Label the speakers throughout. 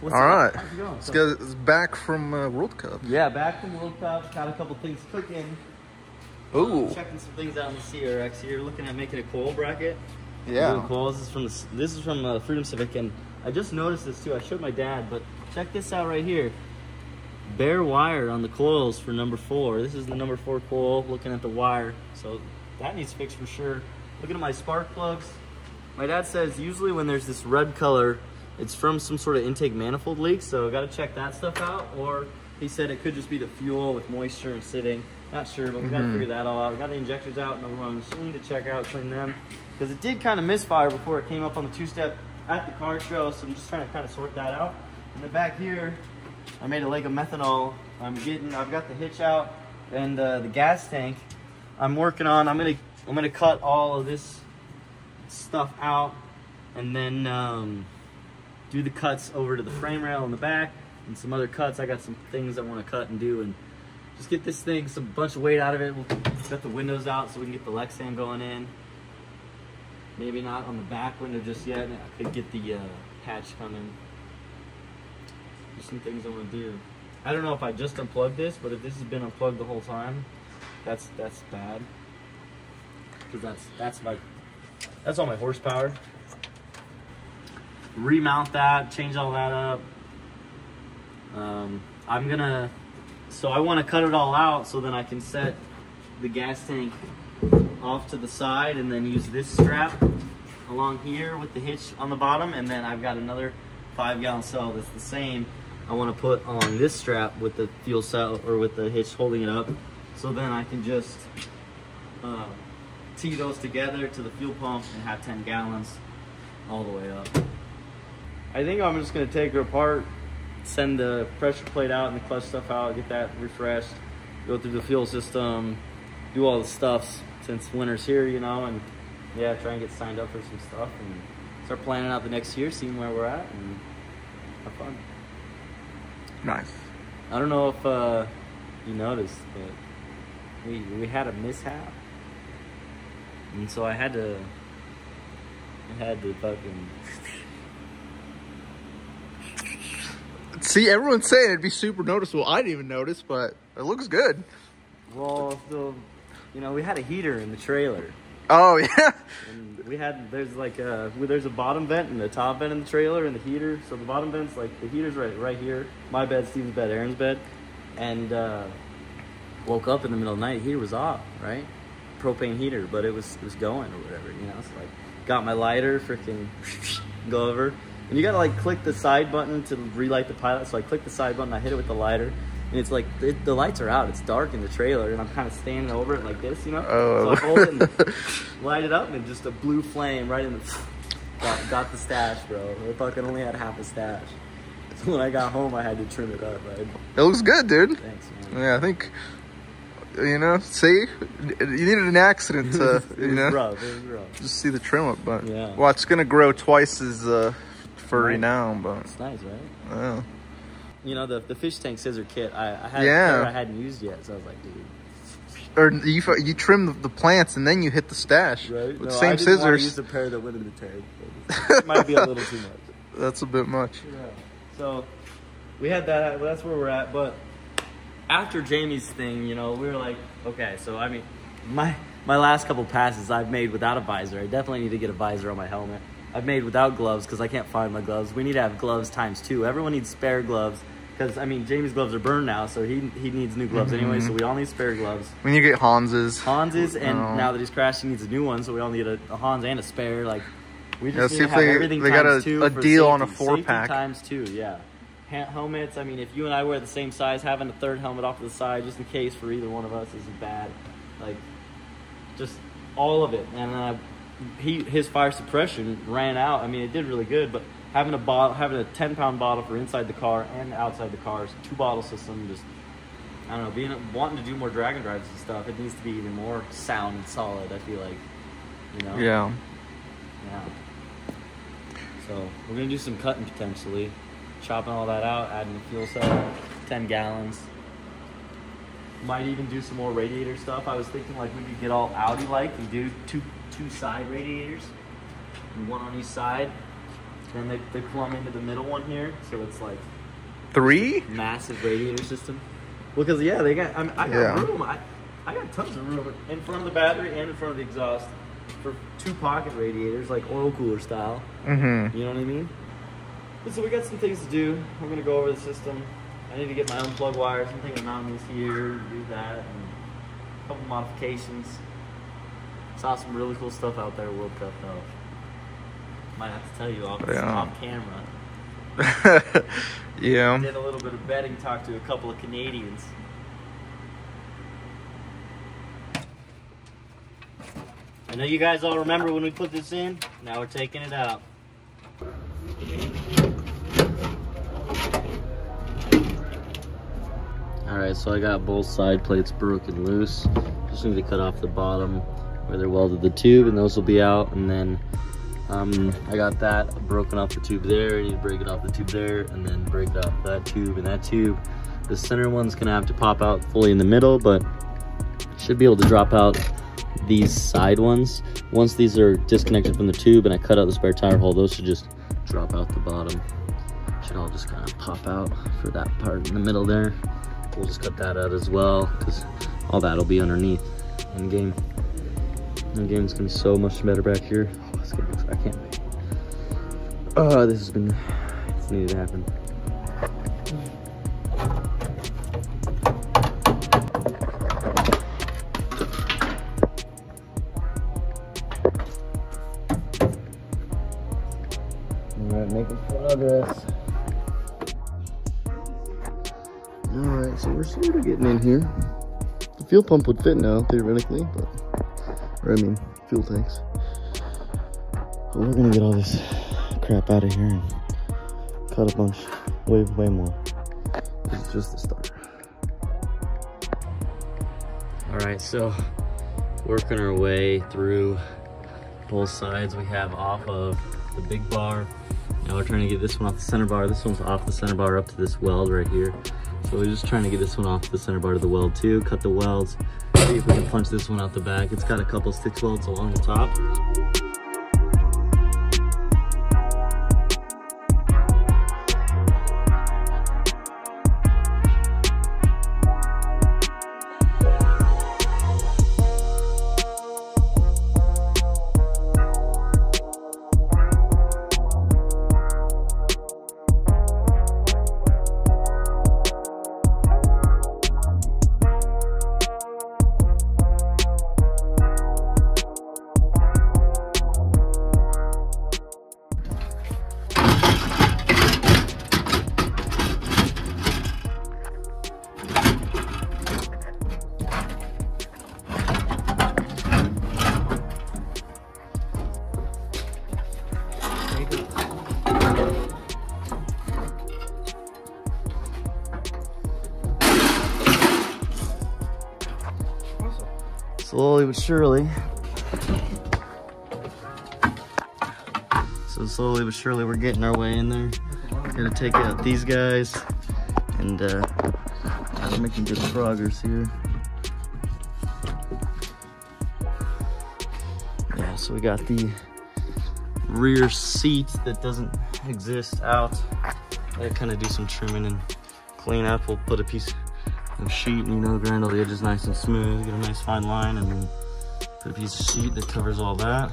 Speaker 1: What's
Speaker 2: All
Speaker 1: up?
Speaker 2: right.
Speaker 1: How's it going?
Speaker 2: Let's
Speaker 1: So-
Speaker 2: go it's back from uh, World Cup.
Speaker 1: Yeah, back from World Cup. Got a couple things cooking.
Speaker 2: Ooh.
Speaker 1: Uh, checking some things out in the CRX here. Looking at making a coil bracket.
Speaker 2: Yeah.
Speaker 1: Coils. This is from the, this is from uh, Freedom Civic, and I just noticed this too. I showed my dad, but check this out right here. Bare wire on the coils for number four. This is the number four coil. Looking at the wire, so that needs fixed for sure. Looking at my spark plugs. My dad says usually when there's this red color, it's from some sort of intake manifold leak. So I got to check that stuff out. Or he said it could just be the fuel with moisture and sitting. Not sure, but we got to figure that all out. We got the injectors out and over on the machine to check out, clean them. Because it did kind of misfire before it came up on the two-step at the car show. So I'm just trying to kind of sort that out. And then back here, I made a leg of methanol. I'm getting, I've got the hitch out and uh, the gas tank. I'm working on. I'm gonna, I'm gonna cut all of this stuff out and then um, do the cuts over to the frame rail in the back and some other cuts. I got some things I want to cut and do and just get this thing some bunch of weight out of it. We'll get the windows out so we can get the Lexan going in. Maybe not on the back window just yet. I could get the uh, patch coming. Just some things I want to do. I don't know if I just unplugged this, but if this has been unplugged the whole time, that's that's bad. Because that's that's my that's all my horsepower. Remount that, change all that up. Um, I'm gonna, so I want to cut it all out so then I can set the gas tank off to the side and then use this strap along here with the hitch on the bottom and then I've got another five gallon cell that's the same I want to put on this strap with the fuel cell or with the hitch holding it up so then I can just uh, tee those together to the fuel pump and have 10 gallons all the way up. I think I'm just gonna take her apart, send the pressure plate out and the clutch stuff out, get that refreshed, go through the fuel system, do all the stuffs since winter's here, you know, and yeah, try and get signed up for some stuff and start planning out the next year, seeing where we're at and have fun.
Speaker 2: Nice.
Speaker 1: I don't know if uh, you noticed, but we we had a mishap, and so I had to I had to fucking
Speaker 2: See, everyone's saying it'd be super noticeable. I didn't even notice, but it looks good.
Speaker 1: well, the you know we had a heater in the trailer,
Speaker 2: Oh yeah.
Speaker 1: and we had there's like a there's a bottom vent and a top vent in the trailer and the heater. So the bottom vent's like the heater's right right here. My bed, Steven's bed, Aaron's bed, and uh, woke up in the middle of the night. Heater was off, right? Propane heater, but it was it was going or whatever, you know. So like got my lighter, freaking go over, and you gotta like click the side button to relight the pilot. So I click the side button, I hit it with the lighter. And it's like it, the lights are out. It's dark in the trailer, and I'm kind of standing over it like this, you know.
Speaker 2: Oh.
Speaker 1: So I hold it and light it up, and just a blue flame right in the. Got, got the stash, bro. I fucking only had half a stash. So when I got home, I had to trim it up. Right?
Speaker 2: It looks good, dude.
Speaker 1: Thanks, man.
Speaker 2: Yeah, I think. You know, see, you needed an accident to,
Speaker 1: it
Speaker 2: you
Speaker 1: was
Speaker 2: know,
Speaker 1: rough. It was rough.
Speaker 2: just see the trim up. But
Speaker 1: Yeah.
Speaker 2: well, it's gonna grow twice as uh, furry
Speaker 1: Right.
Speaker 2: now. But
Speaker 1: It's nice, right?
Speaker 2: yeah.
Speaker 1: You know the the fish tank scissor kit. I, I had
Speaker 2: Yeah.
Speaker 1: I hadn't used yet, so I was like, dude.
Speaker 2: or you you trim the, the plants and then you hit the stash
Speaker 1: Right?
Speaker 2: with
Speaker 1: no,
Speaker 2: the
Speaker 1: I
Speaker 2: same
Speaker 1: didn't want to
Speaker 2: scissors.
Speaker 1: use the pair that went in the tank. It might be a little too much.
Speaker 2: That's a bit much.
Speaker 1: Yeah. So we had that. Well, that's where we're at. But after Jamie's thing, you know, we were like, okay. So I mean, my my last couple passes I've made without a visor. I definitely need to get a visor on my helmet. I've made without gloves because I can't find my gloves. We need to have gloves times two. Everyone needs spare gloves because I mean Jamie's gloves are burned now, so he he needs new gloves anyway. So we all need spare gloves.
Speaker 2: We need to get Hans's,
Speaker 1: Hans's, and
Speaker 2: Oh.
Speaker 1: now that he's crashed, he needs a new one, so we all need a, a Hans and a spare. Like, we
Speaker 2: Yeah,
Speaker 1: just
Speaker 2: see
Speaker 1: need
Speaker 2: if
Speaker 1: to have
Speaker 2: they-
Speaker 1: everything
Speaker 2: they got
Speaker 1: times
Speaker 2: a-
Speaker 1: two
Speaker 2: a
Speaker 1: for
Speaker 2: deal on a
Speaker 1: safety.
Speaker 2: four-pack.
Speaker 1: Safety times two, yeah. Helmets. I mean, if you and I wear the same size, having a third helmet off to the side just in case for either one of us is bad. Like, just all of it. And uh, he his fire suppression ran out. I mean, it did really good, but having a bottle, having a ten pound bottle for inside the car and outside the car, so two bottle system, just I don't know, being wanting to do more drag and drives and stuff. It needs to be even more sound and solid. I feel like, you know.
Speaker 2: yeah.
Speaker 1: Yeah. So we're gonna do some cutting potentially, chopping all that out, adding the fuel cell, ten gallons. Might even do some more radiator stuff. I was thinking like we could get all Audi like and do two two side radiators, and one on each side. Then they, they plumb into the middle one here, so it's like
Speaker 2: Three?
Speaker 1: massive radiator system. Well, because yeah, they got I, mean, I got
Speaker 2: Yeah.
Speaker 1: room. I, I got tons of room in front of the battery and in front of the exhaust for two pocket radiators, like oil cooler style.
Speaker 2: Mm-hmm.
Speaker 1: You know what I mean? So we got some things to do. We're gonna go over the system. I need to get my own plug wires. I'm thinking of here, do that, and a couple modifications. Saw some really cool stuff out there World Cup though. Might have to tell you off,
Speaker 2: Yeah.
Speaker 1: off camera.
Speaker 2: yeah.
Speaker 1: Did a little bit of betting, talked to a couple of Canadians. I know you guys all remember when we put this in. Now we're taking it out. Alright, so I got both side plates broken loose. Just need to cut off the bottom where they're welded the tube and those will be out. And then um, I got that broken off the tube there. I need to break it off the tube there and then break off that tube and that tube. The center one's gonna have to pop out fully in the middle, but should be able to drop out these side ones. Once these are disconnected from the tube and I cut out the spare tire hole, those should just drop out the bottom. Should all just kind of pop out for that part in the middle there. We'll just cut that out as well because all that'll be underneath in game. In game's gonna be so much better back here. Oh, I can't wait. Oh, this has been, it's needed to happen. Alright, making progress. We're sort of getting in here. The fuel pump would fit now, theoretically, but, or I mean, fuel tanks. But we're gonna get all this crap out of here and cut a bunch, way, way more. Is just the start. Alright, so working our way through both sides we have off of the big bar. Now we're trying to get this one off the center bar. This one's off the center bar up to this weld right here. So we're just trying to get this one off the center bar of the weld too. Cut the welds. See if we can punch this one out the back. It's got a couple six welds along the top. But surely. So slowly but surely we're getting our way in there. Gonna take out these guys and uh, we're making good progress here. Yeah, so we got the rear seat that doesn't exist out. I kind of do some trimming and clean up. We'll put a piece of sheet and you know grind all the edges nice and smooth, get a nice fine line and then put a piece of sheet that covers all that.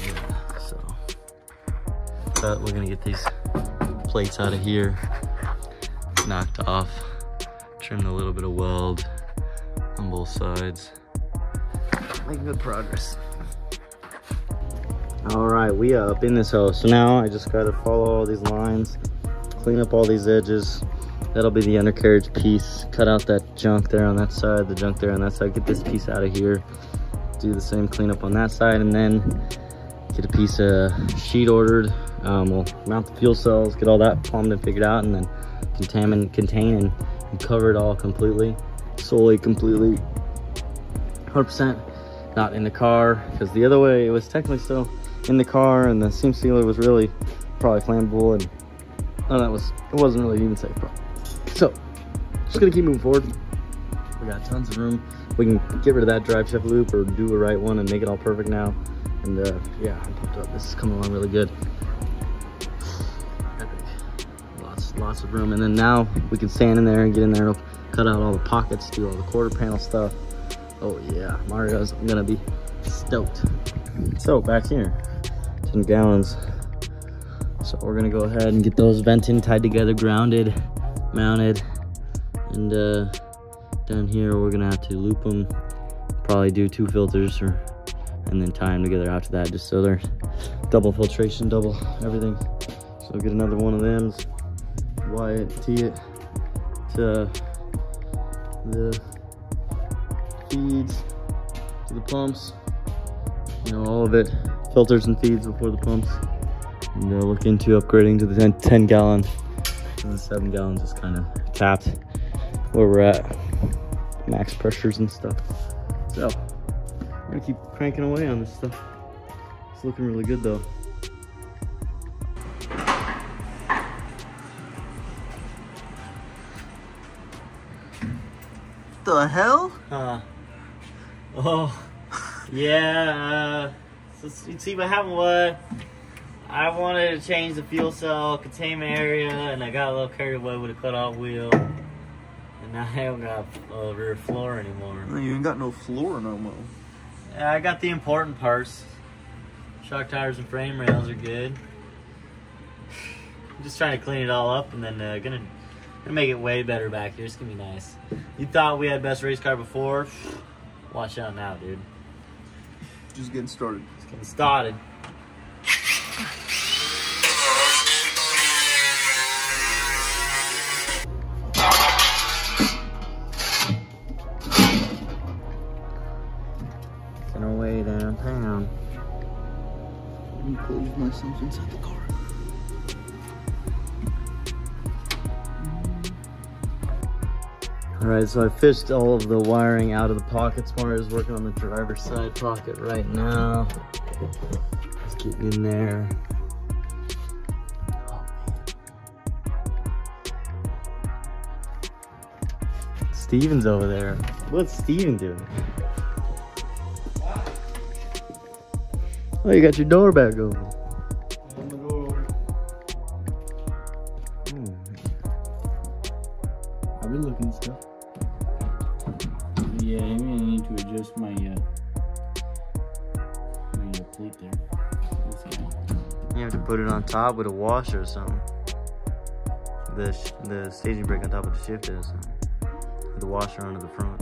Speaker 1: Yeah, so but we're gonna get these plates out of here, knocked off, trimmed a little bit of weld on both sides. Making good progress. All right, we are up in this house. So now I just gotta follow all these lines, clean up all these edges. That'll be the undercarriage piece. Cut out that junk there on that side, the junk there on that side. Get this piece out of here. Do the same cleanup on that side and then get a piece of sheet ordered. Um, we'll mount the fuel cells, get all that plumbed and figured out and then contamin contain and, and cover it all completely. Solely, completely, 100% not in the car because the other way it was technically still in the car and the seam sealer was really probably flammable and of that was it wasn't really even safe probably. Just gonna keep moving forward we got tons of room we can get rid of that drive shaft loop or do a right one and make it all perfect now And uh, yeah, I'm pumped up. This is coming along really good. Lots, lots of room. And then now we can stand in there and get in there, and cut out all the pockets, do all the quarter panel stuff. Oh yeah, Mario's I'm gonna be stoked. So back here, 10 gallons. So we're gonna go ahead and get those venting tied together, grounded, mounted. And uh, down here, we're gonna have to loop them, probably do two filters or and then tie them together after that just so they're double filtration, double everything. So get another one of them, wire it, tee it to the feeds, to the pumps, you know, all of it, filters and feeds before the pumps. And uh, look into upgrading to the 10, 10 gallon. The seven gallons is kind of capped where we're at, max pressures and stuff. So, we're gonna keep cranking away on this stuff. It's looking really good though.
Speaker 2: The hell?
Speaker 1: Uh, oh, yeah. Uh, so you see what happened was I wanted to change the fuel cell containment area, and I got a little carried away with a cut-off wheel. Now I don't got a rear floor anymore.
Speaker 2: No, You ain't got no floor no more.
Speaker 1: Yeah, I got the important parts. Shock tires and frame rails are good. I'm just trying to clean it all up and then uh, gonna gonna make it way better back here. It's gonna be nice. You thought we had best race car before? Watch out now, dude.
Speaker 2: Just getting started.
Speaker 1: It's getting started. Get away downtown.
Speaker 2: Let me close myself inside the car.
Speaker 1: All right, so I fished all of the wiring out of the pockets. Mario's working on the driver's side pocket right now. Let's get in there. Oh. Steven's over there. What's Steven doing? Oh, you got your door back open. Hmm.
Speaker 3: I've been looking stuff. Yeah, I mean, I need to adjust my uh, my uh, plate there.
Speaker 1: You have to put it on top with a washer or something. The the staging brake on top of the shifter or something. With the washer under the front.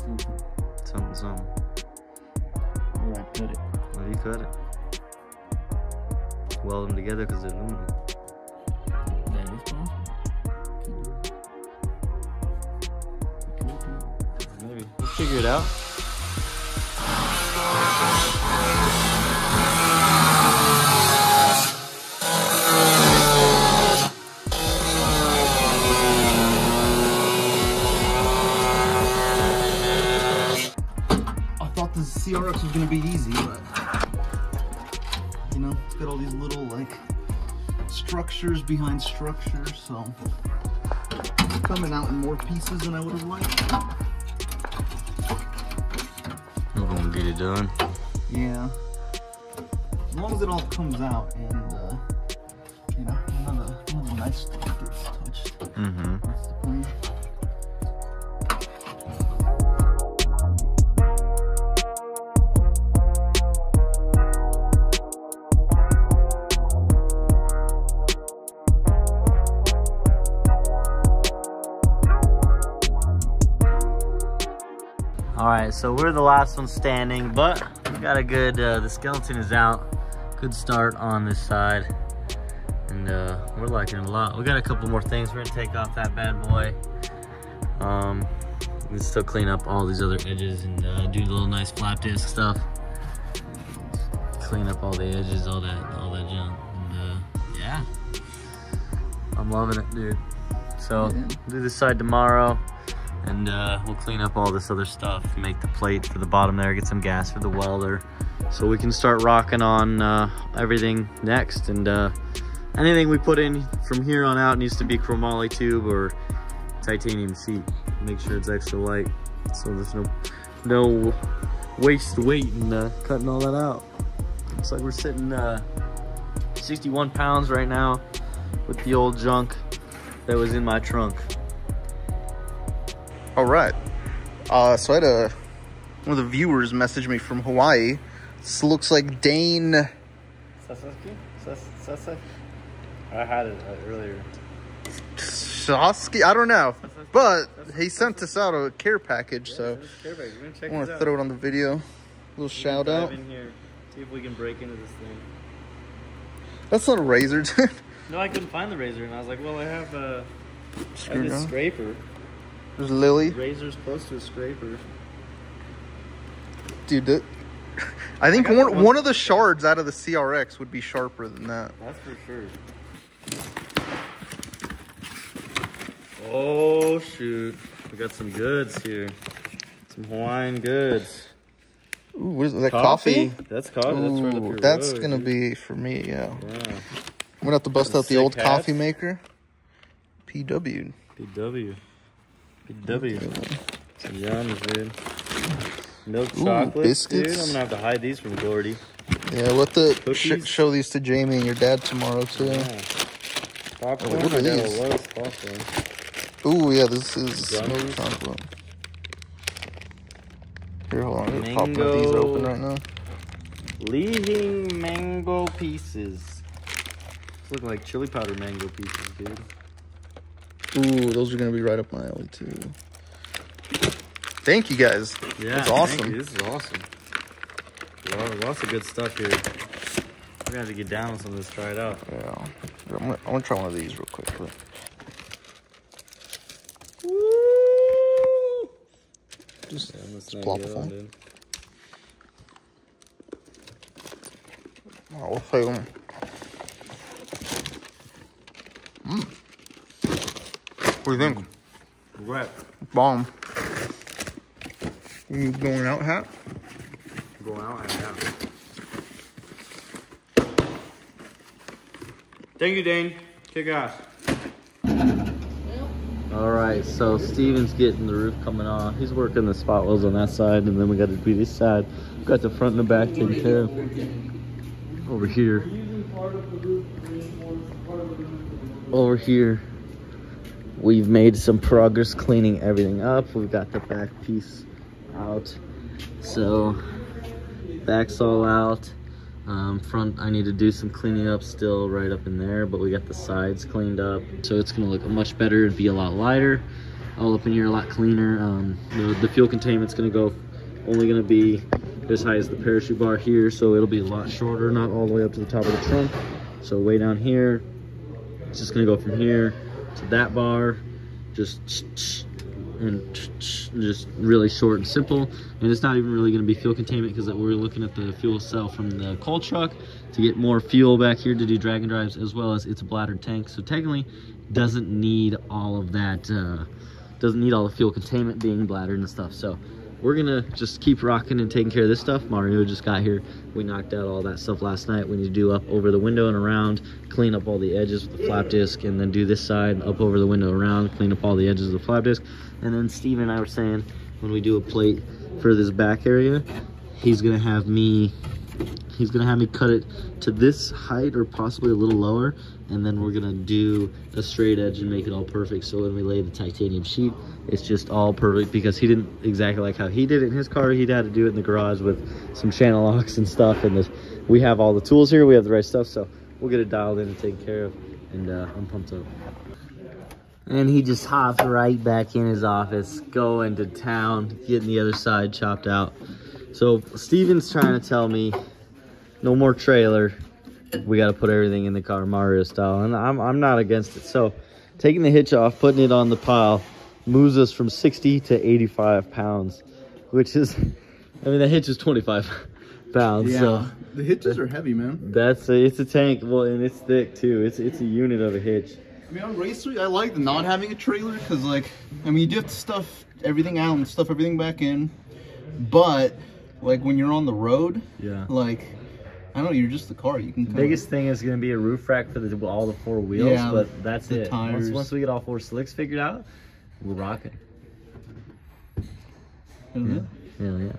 Speaker 3: Something.
Speaker 1: Something, something.
Speaker 3: Cut it.
Speaker 1: Weld them together because they're aluminum.
Speaker 3: That is possible. Could do. Could do.
Speaker 1: Maybe. We'll figure it out.
Speaker 2: I thought the CRX was gonna be easy, but you know, it's got all these little like structures behind structures, so coming out in more pieces than I would have liked.
Speaker 1: We're gonna get it done.
Speaker 2: Yeah. As long as it all comes out
Speaker 1: so we're the last one standing, but we got a good, uh, the skeleton is out. Good start on this side. And uh, we're liking it a lot. We got a couple more things. We're gonna take off that bad boy. Um, we can still clean up all these other edges and uh, do the little nice flap disc stuff. Clean up all the edges, all that, all that junk. And uh, yeah, I'm loving it, dude. So
Speaker 2: Yeah.
Speaker 1: do this side tomorrow and uh, we'll clean up all this other stuff make the plate for the bottom there get some gas for the welder. So we can start rocking on uh, everything next. And uh, anything we put in from here on out needs to be chromoly tube or titanium seat make sure it's extra light so there's no no waste weight in uh, cutting all that out. Looks like we're sitting uh, 61 pounds right now with the old junk that was in my trunk.
Speaker 2: All right. Uh, so I had a one of the viewers message me from Hawaii. This looks like Dane.
Speaker 1: Sasaki? Sas- Sasaki? I had it uh, earlier.
Speaker 2: Shosky? I don't know. But he sent us out a care package, so I want to throw it on the video. A little shout out.
Speaker 1: in here, see if we can break into this thing.
Speaker 2: That's not a razor, dude.
Speaker 1: No, I couldn't find the razor, and I was like, well, I have, uh, I have
Speaker 2: Screw
Speaker 1: this
Speaker 2: down.
Speaker 1: scraper.
Speaker 2: There's Lily.
Speaker 1: Razor's close to a scraper.
Speaker 2: Dude, that, I think
Speaker 1: I
Speaker 2: one,
Speaker 1: one-
Speaker 2: one of the shards out of the CRX would be sharper than that.
Speaker 1: That's for sure. Oh shoot, we got some goods here. Some Hawaiian goods.
Speaker 2: Ooh, what is that? Coffee?
Speaker 1: That's coffee. that's up
Speaker 2: Ooh,
Speaker 1: your
Speaker 2: that's
Speaker 1: road,
Speaker 2: gonna
Speaker 1: dude.
Speaker 2: be for me, yeah.
Speaker 1: Yeah.
Speaker 2: I'm gonna have to bust out the old coffee maker. PW.
Speaker 1: PW. PW. Some yums, dude. Milk
Speaker 2: Ooh,
Speaker 1: chocolate, dude.
Speaker 2: biscuits.
Speaker 1: I'm gonna have to hide these from Gordy.
Speaker 2: Yeah, what the sh- show these to Jamie and your dad tomorrow too.
Speaker 1: Yeah. Oh, Popcorn.
Speaker 2: Oh, what are
Speaker 1: I got a
Speaker 2: these? Ooh, yeah, this is
Speaker 1: Gummies?
Speaker 2: smoked chocolate. Here, hold on. I'm pop one of these
Speaker 1: Mango.
Speaker 2: open right now.
Speaker 1: Leading mango pieces. Look like chili powder mango pieces, dude.
Speaker 2: Ooh, those are gonna be right up my alley too. Thank you guys.
Speaker 1: Yeah,
Speaker 2: That's
Speaker 1: thank
Speaker 2: awesome.
Speaker 1: This is awesome. Lot- Lots of good stuff here. We're gonna have to get down on some of this, try it out.
Speaker 2: Yeah, I'm gonna, I'm gonna try one of these real quick. Just
Speaker 1: Yeah,
Speaker 2: just plop
Speaker 1: the
Speaker 2: it
Speaker 1: other one,
Speaker 2: on.
Speaker 1: dude.
Speaker 2: Oh, we'll take them. What do you think?
Speaker 1: Right.
Speaker 2: Bomb. You going out hat?
Speaker 1: Going out and out. Thank you, Dane. Kick ass. All right, so Steven's getting the roof coming off. He's working the spot welds on that side, and then we got to do this side. Got the front and the back taken care of. Over here. Over here, we've made some progress cleaning everything up. We've got the back piece out. So, back's all out. Um, front, I need to do some cleaning up still right up in there, but we got the sides cleaned up. So it's gonna look much better, it'd be a lot lighter. All up in here a lot cleaner. Um, the, the fuel containment's gonna go, only gonna be as high as the parachute bar here, so it'll be a lot shorter, not all the way up to the top of the trunk. So way down here, it's just gonna go from here to that bar, just and just really short and simple. And it's not even really going to be fuel containment because we're looking at the fuel cell from the coal truck to get more fuel back here to do drag and drives as well as it's a bladder tank. So technically doesn't need all of that, uh, doesn't need all the fuel containment being bladdered and stuff. So we're gonna just keep rocking and taking care of this stuff. Mario just got here. We knocked out all that stuff last night. We need to do up over the window and around, clean up all the edges with the flap disc, and then do this side up over the window around, clean up all the edges of the flap disc. And then Steven and I were saying when we do a plate for this back area, he's gonna have me he's gonna have me cut it to this height or possibly a little lower and then we're gonna do a straight edge and make it all perfect. So when we lay the titanium sheet it's just all perfect because he didn't exactly like how he did it in his car. He'd had to do it in the garage with some channel locks and stuff and this, we have all the tools here. We have the right stuff so we'll get it dialed in and taken care of and uh, i'm pumped up. And he just hops right back in his office going to town getting the other side chopped out. So Steven's trying to tell me no more trailer. We got to put everything in the car Mario style, and I'm I'm not against it. So taking the hitch off, putting it on the pile, moves us from 60 to 85 pounds, which is, I mean, the hitch is 25 pounds. So
Speaker 2: the hitches are heavy, man.
Speaker 1: that's a, it's a tank. Well, and it's thick too. It's it's a unit of a hitch.
Speaker 2: I mean, on race week, I like not having a trailer because, like, I mean, you do have to stuff everything out and stuff everything back in, but like when you're on the road,
Speaker 1: Yeah.
Speaker 2: like, I don't know, you're just the car. You can
Speaker 1: The biggest thing is going to be a roof rack for the, all the four wheels,
Speaker 2: Yeah,
Speaker 1: but that's
Speaker 2: the
Speaker 1: it.
Speaker 2: tires.
Speaker 1: Once, once we get all four slicks figured out, we're rocking.
Speaker 2: Mhm.
Speaker 1: Yeah, yeah.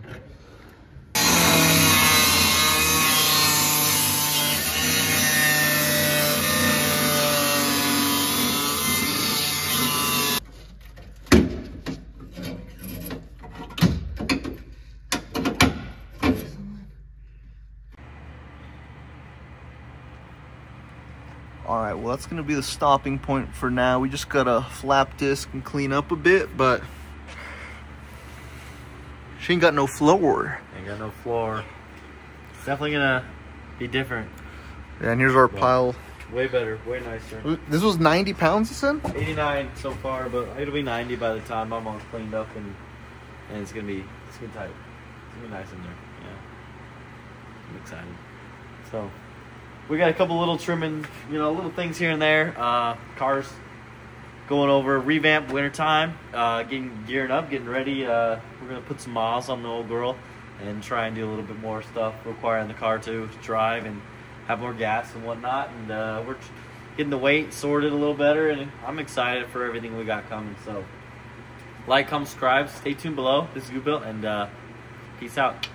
Speaker 2: That's going to be the stopping point for now. We just got to flap disc and clean up a bit, but she ain't got no floor.
Speaker 1: Ain't got no floor. It's definitely gonna be different.
Speaker 2: Yeah, and here's our pile.
Speaker 1: Way better, way nicer.
Speaker 2: This was 90 pounds, you said?
Speaker 1: 89 so far, but it'll be 90 by the time I'm all cleaned up and and it's gonna be it's gonna be tight. It's gonna be nice in there. Yeah, I'm excited. So we got a couple little trimming, you know, little things here and there. Uh, cars going over revamp wintertime, uh, getting gearing up, getting ready. Uh, we're gonna put some miles on the old girl and try and do a little bit more stuff requiring the car to drive and have more gas and whatnot. And uh, we're getting the weight sorted a little better, and I'm excited for everything we got coming. So, like, comment, subscribe, stay tuned below. This is GoofyBuilt, and uh, peace out.